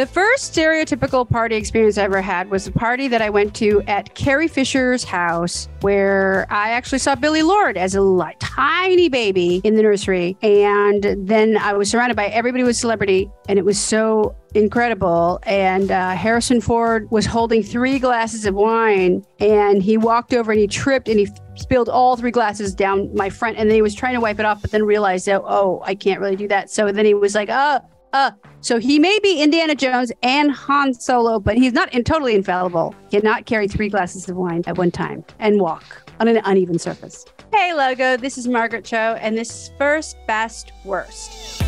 The first stereotypical party experience I ever had was a party that I went to at Carrie Fisher's house, where I actually saw Billie Lourd as a tiny baby in the nursery. And then I was surrounded by everybody was celebrity, and it was so incredible. And uh, Harrison Ford was holding three glasses of wine, and he walked over and he tripped and he spilled all three glasses down my front. And then he was trying to wipe it off, but then realized that, oh, I can't really do that. So then he was like, oh, uh, so he may be Indiana Jones and Han Solo, but he's not in, totally infallible. Cannot carry three glasses of wine at one time and walk on an uneven surface. Hey, Logo, this is Margaret Cho, and this is First, Best, Worst.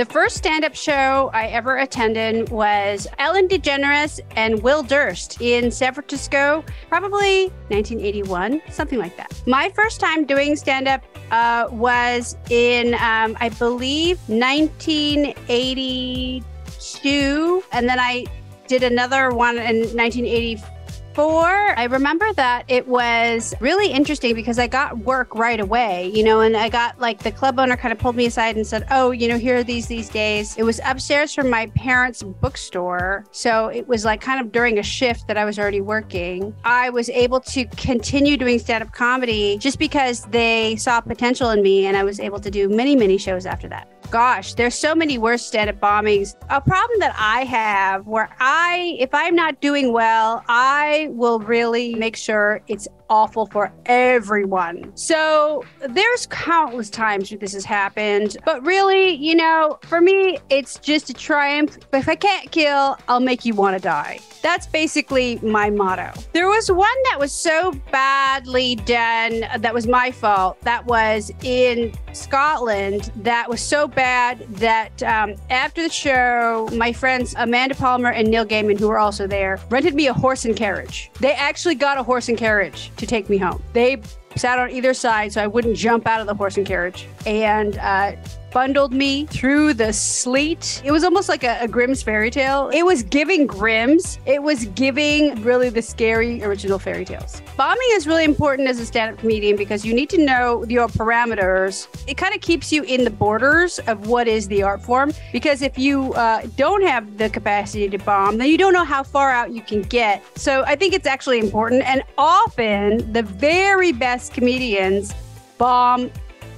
The first stand up show I ever attended was Ellen DeGeneres and Will Durst in San Francisco, probably 1981, something like that. My first time doing stand up uh, was in, um, I believe, 1982. And then I did another one in 1984 four, I remember that it was really interesting because I got work right away, you know, and I got like the club owner kind of pulled me aside and said, Oh, you know, here are these these days. It was upstairs from my parents' bookstore. So it was like kind of during a shift that I was already working. I was able to continue doing stand up comedy just because they saw potential in me and I was able to do many, many shows after that gosh, there's so many worse stand-up bombings. A problem that I have where I, if I'm not doing well, I will really make sure it's awful for everyone. So there's countless times where this has happened. But really, you know, for me, it's just a triumph. But If I can't kill, I'll make you want to die. That's basically my motto. There was one that was so badly done that was my fault. That was in Scotland. That was so bad that um, after the show, my friends Amanda Palmer and Neil Gaiman, who were also there, rented me a horse and carriage. They actually got a horse and carriage to take me home. They sat on either side so I wouldn't jump out of the horse and carriage. And uh, bundled me through the sleet. It was almost like a, a, Grimm's fairy tale. It was giving Grimm's. It was giving really the scary original fairy tales. Bombing is really important as a stand-up comedian because you need to know your parameters. It kind of keeps you in the borders of what is the art form. Because if you uh, don't have the capacity to bomb, then you don't know how far out you can get. So I think it's actually important. And often the very best comedians bomb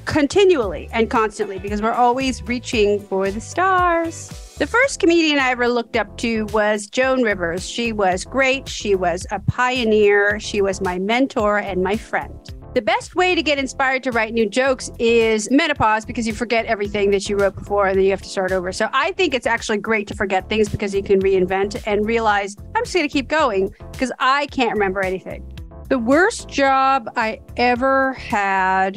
continually and constantly because we're always reaching for the stars. The first comedian I ever looked up to was Joan Rivers. She was great. She was a pioneer. She was my mentor and my friend. The best way to get inspired to write new jokes is menopause because you forget everything that you wrote before and then you have to start over. So I think it's actually great to forget things because you can reinvent and realize I'm just going to keep going because I can't remember anything. The worst job I ever had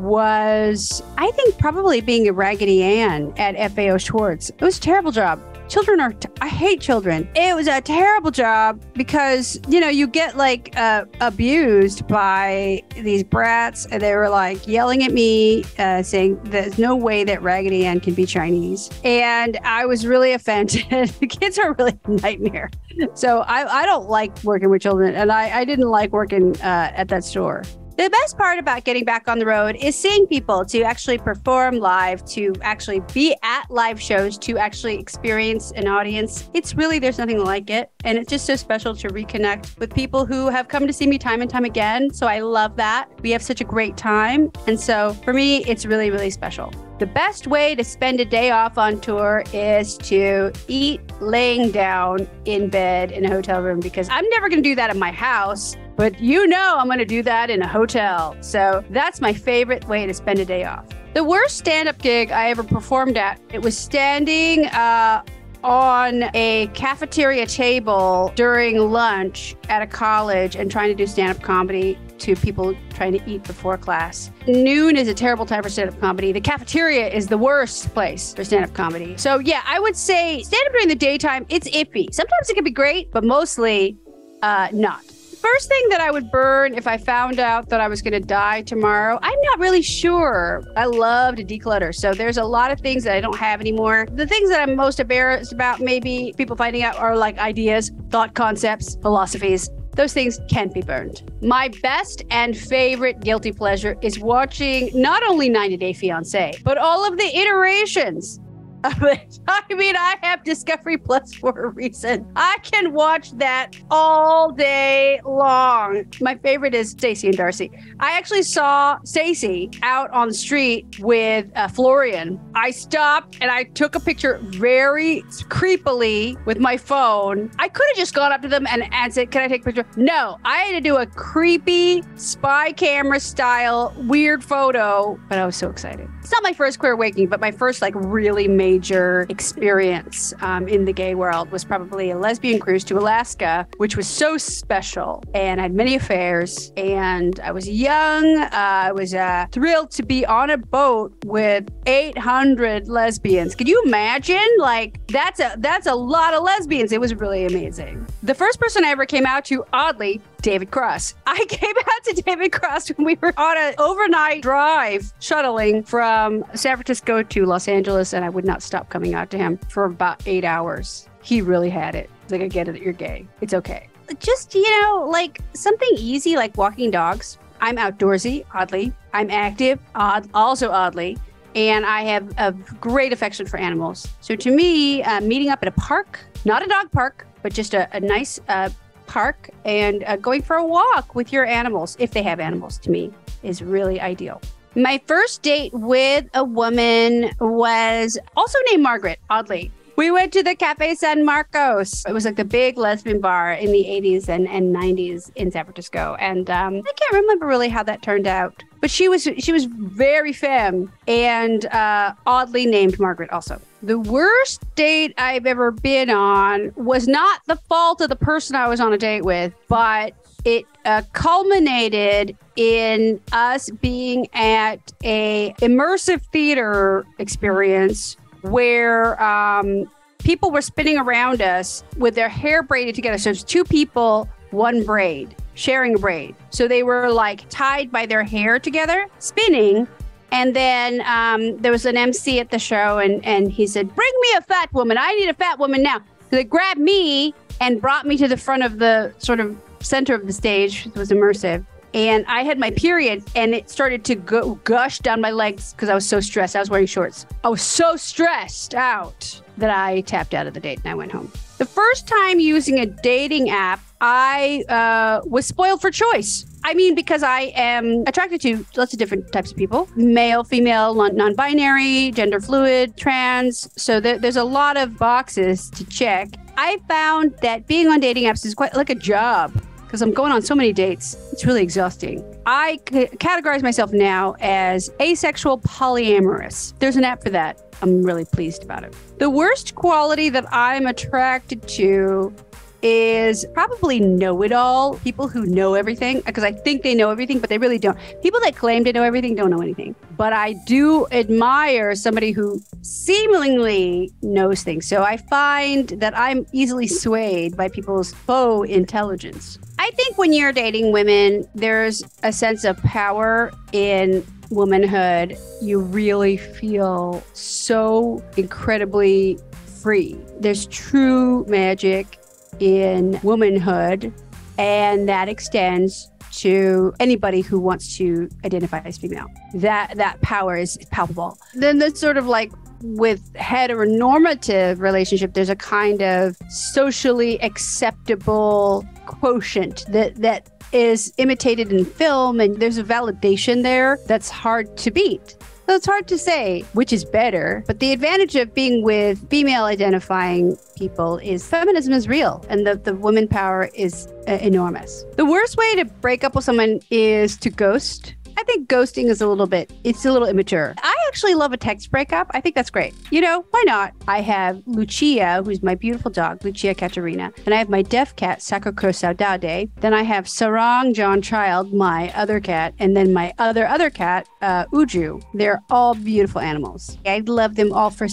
was, I think, probably being a Raggedy Ann at FAO Schwarz. It was a terrible job. Children are, t- I hate children. It was a terrible job because, you know, you get like uh, abused by these brats and they were like yelling at me, uh, saying there's no way that Raggedy Ann can be Chinese. And I was really offended. the kids are really a nightmare. So I, I don't like working with children and I, I didn't like working uh, at that store. The best part about getting back on the road is seeing people to actually perform live, to actually be at live shows, to actually experience an audience. It's really, there's nothing like it. And it's just so special to reconnect with people who have come to see me time and time again. So I love that. We have such a great time. And so for me, it's really, really special. The best way to spend a day off on tour is to eat laying down in bed in a hotel room because I'm never going to do that in my house. But you know, I'm going to do that in a hotel. So that's my favorite way to spend a day off. The worst stand up gig I ever performed at, it was standing uh, on a cafeteria table during lunch at a college and trying to do stand up comedy to people trying to eat before class. Noon is a terrible time for stand up comedy. The cafeteria is the worst place for stand up comedy. So, yeah, I would say stand up during the daytime, it's iffy. Sometimes it can be great, but mostly uh, not first thing that I would burn if I found out that I was going to die tomorrow, I'm not really sure. I love to declutter. So there's a lot of things that I don't have anymore. The things that I'm most embarrassed about, maybe people finding out, are like ideas, thought concepts, philosophies. Those things can't be burned. My best and favorite guilty pleasure is watching not only 90 Day Fiancé, but all of the iterations. I mean, I have Discovery Plus for a reason. I can watch that all day long. My favorite is Stacey and Darcey. I actually saw Stacey out on the street with uh, Florian. I stopped and I took a picture very creepily with my phone. I could have just gone up to them and, and said, Can I take a picture? No, I had to do a creepy spy camera style weird photo, but I was so excited. It's not my first queer awakening, but my first like really major experience um, in the gay world was probably a lesbian cruise to Alaska, which was so special. And I had many affairs, and I was young. Uh, I was uh, thrilled to be on a boat with 800 lesbians. Could you imagine? Like that's a that's a lot of lesbians. It was really amazing. The first person I ever came out to, oddly, David Cross. I came out to David Cross when we were on an overnight drive shuttling from San Francisco to Los Angeles, and I would not stop coming out to him for about eight hours. He really had it. Like, I get it, you're gay. It's okay. Just, you know, like something easy like walking dogs. I'm outdoorsy, oddly. I'm active, odd, also oddly. And I have a great affection for animals. So to me, uh, meeting up at a park, not a dog park, but just a, a nice uh, park and uh, going for a walk with your animals, if they have animals, to me is really ideal. My first date with a woman was also named Margaret, oddly. We went to the Cafe San Marcos. It was like the big lesbian bar in the 80s and, and 90s in San Francisco. And um, I can't remember really how that turned out. But she was she was very femme and uh, oddly named Margaret also. The worst date I've ever been on was not the fault of the person I was on a date with, but it uh, culminated in us being at a immersive theater experience where um, people were spinning around us with their hair braided together. So it's two people, one braid, sharing a braid. So they were like tied by their hair together, spinning. And then um, there was an MC at the show, and, and he said, Bring me a fat woman. I need a fat woman now. So they grabbed me and brought me to the front of the sort of center of the stage. It was immersive and I had my period and it started to go, gush down my legs because I was so stressed. I was wearing shorts. I was so stressed out that I tapped out of the date and I went home. The first time using a dating app, I uh, was spoiled for choice. I mean, because I am attracted to lots of different types of people male, female, non binary, gender fluid, trans. So there, there's a lot of boxes to check. I found that being on dating apps is quite like a job because I'm going on so many dates. It's really exhausting. I c- categorize myself now as asexual polyamorous. There's an app for that. I'm really pleased about it. The worst quality that I'm attracted to is probably know it all people who know everything because I think they know everything, but they really don't. People that claim to know everything don't know anything. But I do admire somebody who seemingly knows things. So I find that I'm easily swayed by people's faux intelligence. I think when you're dating women, there's a sense of power in womanhood. You really feel so incredibly free. There's true magic in womanhood, and that extends to anybody who wants to identify as female. That that power is palpable. Then there's sort of like with heteronormative relationship, there's a kind of socially acceptable quotient that that is imitated in film and there's a validation there that's hard to beat. So it's hard to say which is better, but the advantage of being with female identifying people is feminism is real and the, the woman power is uh, enormous. The worst way to break up with someone is to ghost I think ghosting is a little bit, it's a little immature. I actually love a text breakup. I think that's great. You know, why not? I have Lucia, who's my beautiful dog, Lucia Caterina, and I have my deaf cat, Sakako Saudade. Then I have Sarang John Child, my other cat, and then my other, other cat, uh, Uju. They're all beautiful animals. I love them all for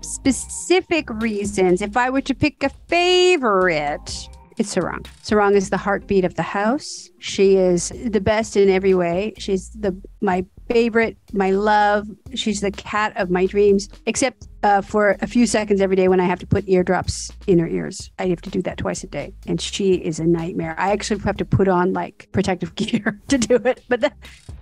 specific reasons. If I were to pick a favorite, it's Sarang. Sarang is the heartbeat of the house. She is the best in every way. She's the my favorite, my love. She's the cat of my dreams, except uh, for a few seconds every day when I have to put eardrops in her ears. I have to do that twice a day, and she is a nightmare. I actually have to put on like protective gear to do it, but the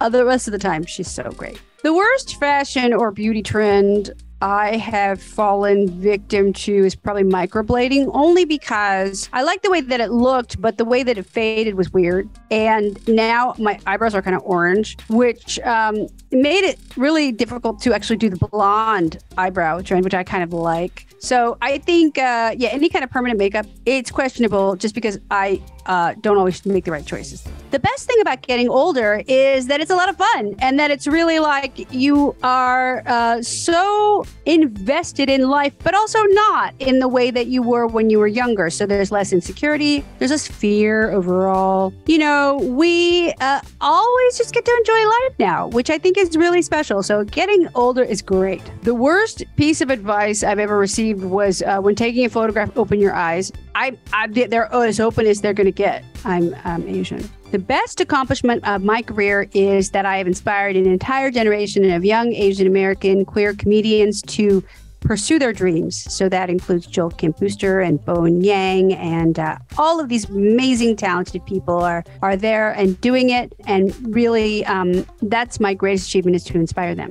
other rest of the time, she's so great. The worst fashion or beauty trend I have fallen victim to is probably microblading, only because I like the way that it looked, but the way that it faded was weird. And now my eyebrows are kind of orange, which um, made it really difficult to actually do the blonde eyebrow trend, which I kind of like. So I think, uh, yeah, any kind of permanent makeup, it's questionable just because I uh, don't always make the right choices. The best thing about getting older is that it's a lot of fun and that it's really like you are uh, so invested in life, but also not in the way that you were when you were younger. So there's less insecurity, there's less fear overall. You know, we uh, always just get to enjoy life now, which I think is really special. So getting older is great. The worst piece of advice I've ever received was uh, when taking a photograph, open your eyes. I, I they're as open as they're going to get. I'm um, Asian. The best accomplishment of my career is that I have inspired an entire generation of young Asian American queer comedians to pursue their dreams. So that includes Joel Kim Booster and Bowen Yang, and uh, all of these amazing, talented people are are there and doing it. And really, um, that's my greatest achievement is to inspire them.